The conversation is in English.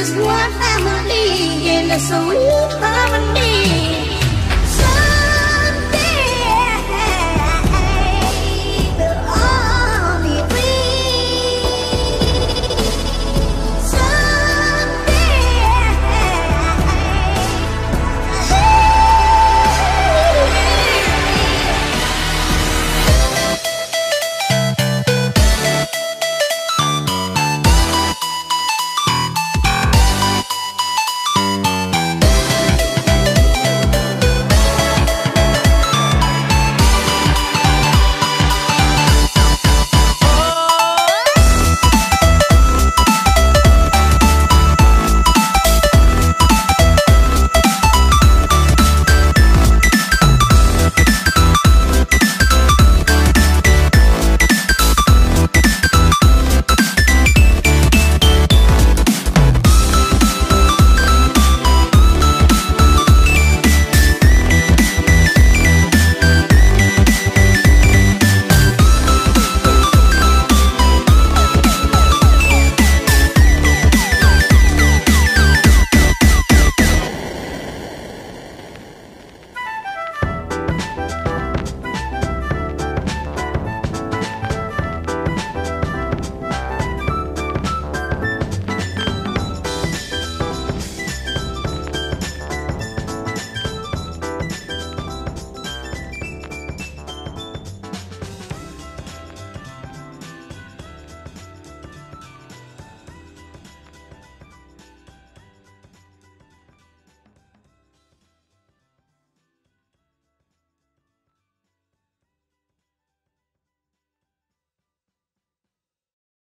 is one family, and it's only harmony.